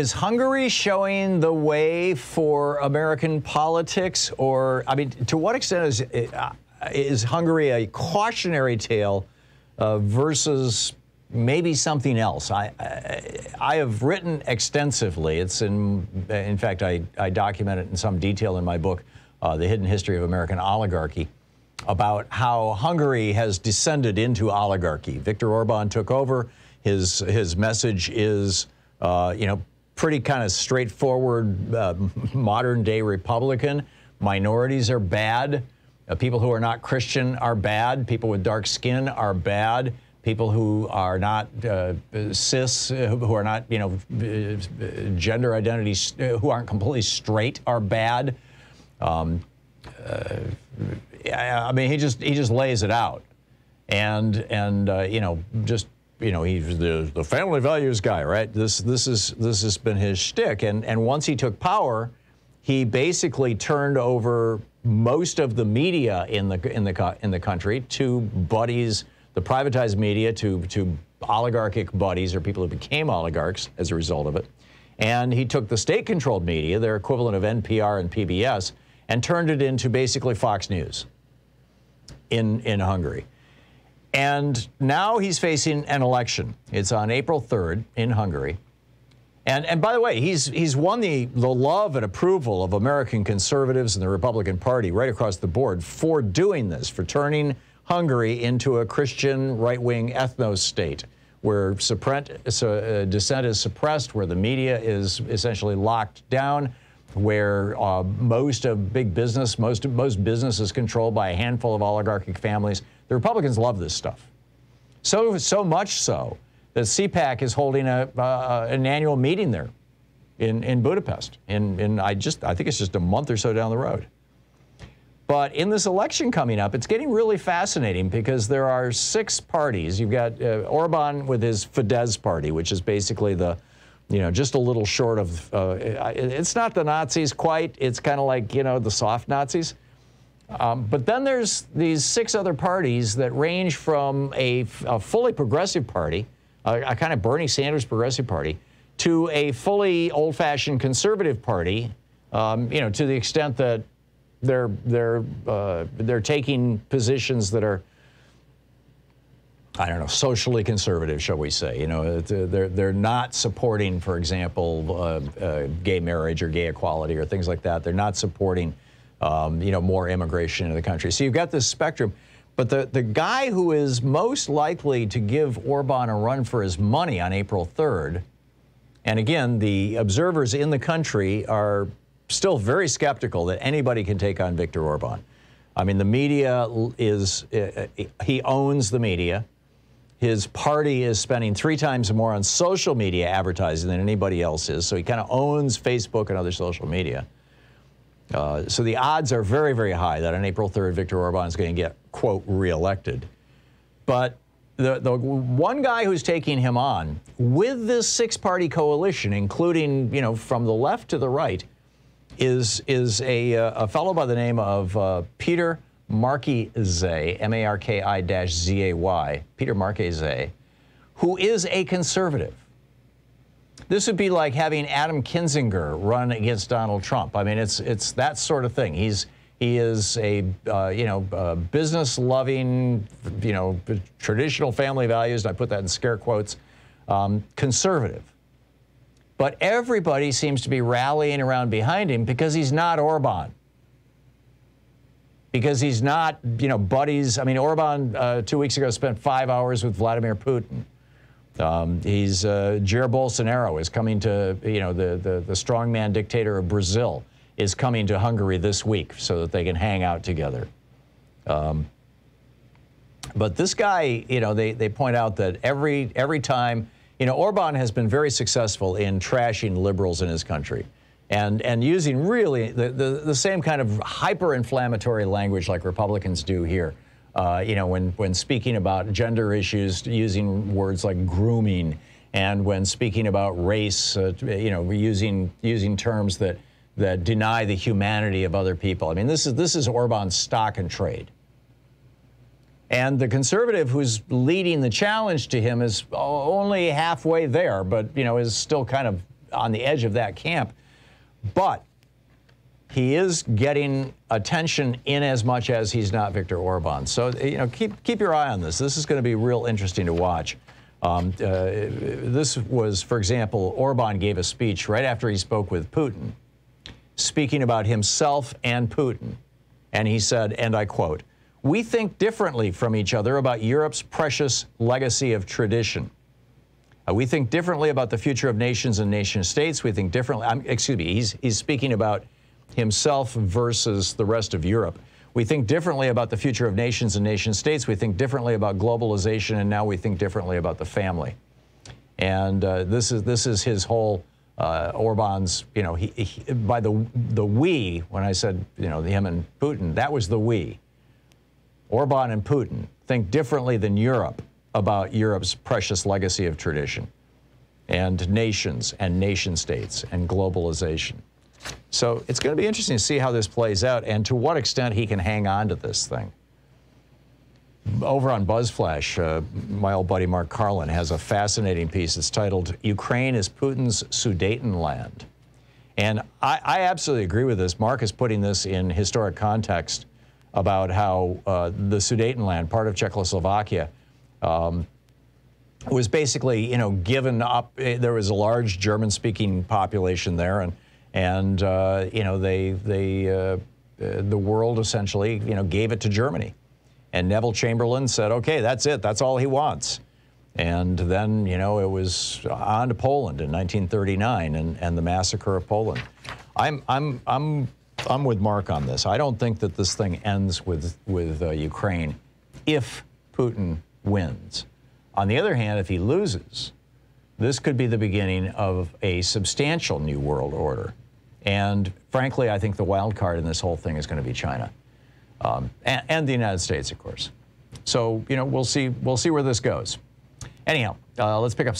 is Hungary showing the way for American politics, or I mean, to what extent is uh, is Hungary a cautionary tale uh, versus maybe something else? I, I, I have written extensively. It's in in fact I I document it in some detail in my book, uh, The Hidden History of American Oligarchy. About how Hungary has descended into oligarchy. Viktor Orban took over. His his message is, uh, you know, pretty kind of straightforward, uh, modern day Republican. Minorities are bad. Uh, people who are not Christian are bad. People with dark skin are bad. People who are not uh, cis, uh, who are not, you know, uh, gender identity, uh, who aren't completely straight are bad. Um, I mean, he just he just lays it out, and and you know just you know, he's the, the family values guy, right? This this is this has been his shtick, and and once he took power, he basically turned over most of the media in the in the in the country to buddies, the privatized media to to oligarchic buddies or people who became oligarchs as a result of it, and he took the state-controlled media, their equivalent of NPR and PBS, and turned it into basically Fox News in in Hungary. And now he's facing an election. It's on April 3rd in Hungary. And, and by the way, he's, he's won the, the love and approval of American conservatives and the Republican Party right across the board for doing this, for turning Hungary into a Christian right wing ethno state where uh, dissent is suppressed, where the media is essentially locked down, where uh, most of big business, most, most business is controlled by a handful of oligarchic families. The Republicans love this stuff. So, so much so that CPAC is holding a, uh, an annual meeting there in, in Budapest. In, in, I, just, I think it's just a month or so down the road. But in this election coming up, it's getting really fascinating because there are six parties. You've got uh, Orban with his Fidesz party, which is basically the, you know, just a little short of, uh, it's not the Nazis quite. It's kind of like, you know, the soft Nazis. Um, but then there's these six other parties that range from a, a fully progressive party, a, a, kind of Bernie Sanders progressive party, to a fully old-fashioned conservative party. Um, you know, to the extent that they're they're uh, they're taking positions that are. I don't know, socially conservative, shall we say? You know, they're they're not supporting, for example, uh, uh, gay marriage or gay equality or things like that. They're not supporting um, you know, more immigration into the country. So you've got this spectrum. But the, the guy who is most likely to give Orban a run for his money on April 3rd, and again, the observers in the country are still very skeptical that anybody can take on Viktor Orban. I mean, the media is, uh, he owns the media. His party is spending three times more on social media advertising than anybody else is. So he kind of owns Facebook and other social media. Uh, so the odds are very, very high that on April 3rd, Viktor Orban is going to get, quote, reelected. But the, the one guy who's taking him on with this six party coalition, including, you know, from the left to the right, is, is a, uh, a fellow by the name of uh, Peter Marki-Zay, M A R K I Z A Y, Peter Marki-Zay, who is a conservative. This would be like having Adam Kinzinger run against Donald Trump. I mean, it's it's that sort of thing. He's he is a uh, you know business loving, you know traditional family values. And I put that in scare quotes. Um, conservative. But everybody seems to be rallying around behind him because he's not Orban. Because he's not, you know, buddies. I mean, Orban uh, two weeks ago spent five hours with Vladimir Putin. Um, he's uh, Jair Bolsonaro is coming to you know the, the the strongman dictator of Brazil is coming to Hungary this week so that they can hang out together. Um, but this guy, you know, they, they point out that every every time, you know, Orban has been very successful in trashing liberals in his country. And, and using really the, the, the same kind of hyper inflammatory language like Republicans do here uh, you know, when, when speaking about gender issues, using words like grooming, and when speaking about race, uh, you know, using, using terms that, that deny the humanity of other people. I mean, this is, this is Orban's stock and trade. And the conservative who's leading the challenge to him is only halfway there, but, you know, is still kind of on the edge of that camp. But he is getting attention in as much as he's not Viktor Orban. So you know, keep keep your eye on this. This is going to be real interesting to watch. Um, uh, this was, for example, Orban gave a speech right after he spoke with Putin, speaking about himself and Putin, and he said, and I quote, "We think differently from each other about Europe's precious legacy of tradition." Uh, we think differently about the future of nations and nation states. We think differently. Um, excuse me. He's he's speaking about himself versus the rest of Europe. We think differently about the future of nations and nation states. We think differently about globalization, and now we think differently about the family. And uh, this is this is his whole uh, Orban's. You know, he, he, by the the we when I said you know the him and Putin, that was the we. Orban and Putin think differently than Europe about Europe's precious legacy of tradition, and nations and nation states and globalization. So it's going to be interesting to see how this plays out and to what extent he can hang on to this thing. Over on BuzzFlash, uh, my old buddy Mark Karlin has a fascinating piece. It's titled Ukraine is Putin's Sudetenland. And I, I absolutely agree with this. Mark is putting this in historic context about how uh, the Sudetenland, part of Czechoslovakia, um, was basically, you know, given up. There was a large German-speaking population there, and and uh, you know they they uh, uh, the world essentially you know gave it to Germany, and Neville Chamberlain said, okay, that's it, that's all he wants, and then you know it was on to Poland in 1939 and and the massacre of Poland. I'm I'm I'm I'm with Mark on this. I don't think that this thing ends with with uh, Ukraine if Putin wins. On the other hand, if he loses, this could be the beginning of a substantial new world order. And frankly, I think the wild card in this whole thing is going to be China um, and, and, the United States, of course. So, you know, we'll see, we'll see where this goes. Anyhow, uh, let's pick up.